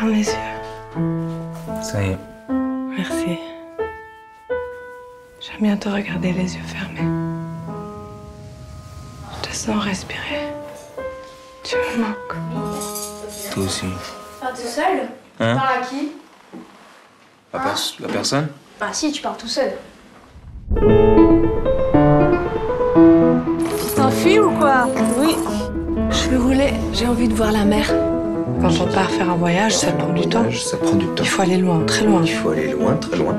Ferme les yeux. Ça y est. Merci. J'aime bien te regarder les yeux fermés. Je te sens respirer. Tu me manques. Toi aussi. Pars tout seul? Hein? Pars à qui? La, pers- la personne? Bah si, tu pars tout seul. Tu t'enfuis ou quoi? Oui. Je vais rouler. J'ai envie de voir la mer. Quand on part faire un voyage, ça prend du temps. Ça prend du temps. Il faut aller loin, très loin. Il faut aller loin, très loin.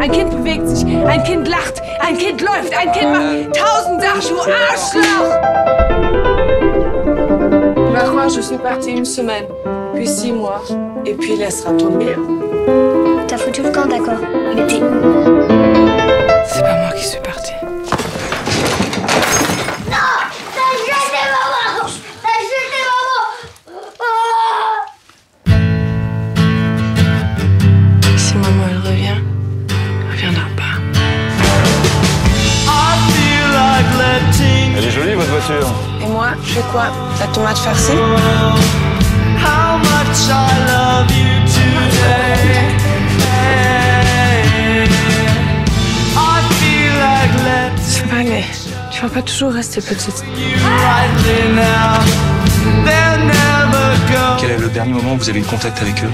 Ein Kind bewegt sich, ein Kind lacht, ein Kind läuft, ein Kind macht tausend Sachen, du Arschloch! Tu vas croire, je suis partie une semaine, puis six mois, et puis laissera tomber. T'as foutu le camp, d'accord. Mais t'es Et moi, je fais quoi La tomate farcie C'est pas mais tu vas pas toujours rester petite. Quel est le dernier moment où vous avez eu contact avec eux?